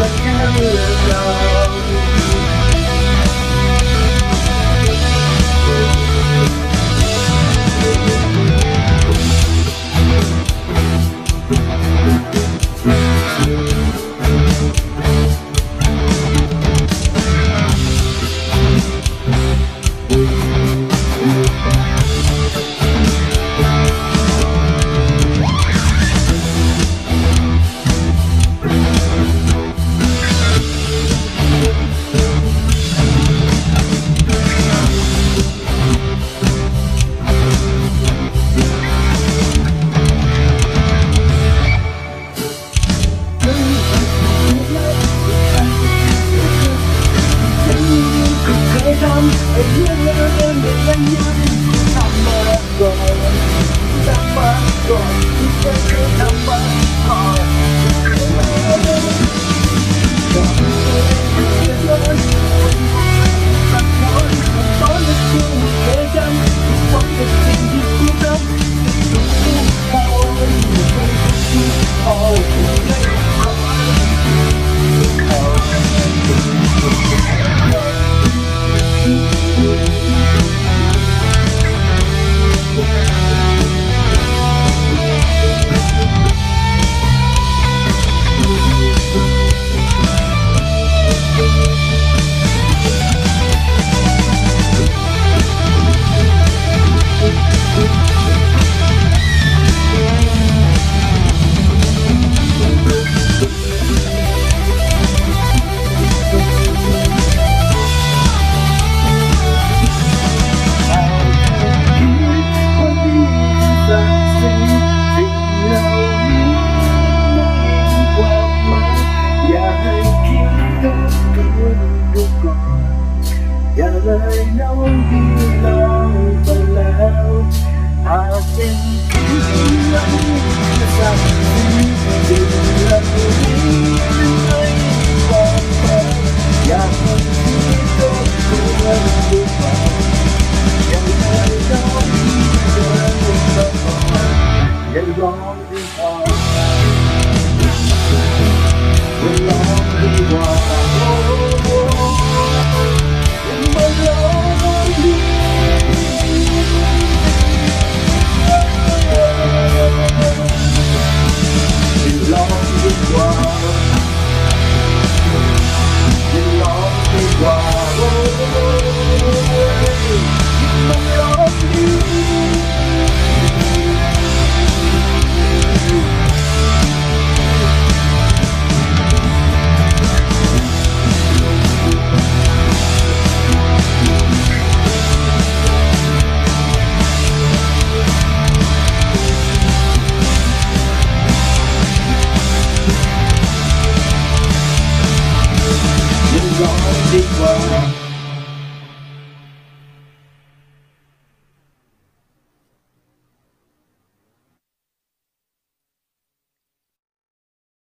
but you live go. comes a river in the land Summer gone, summer gone, it's a good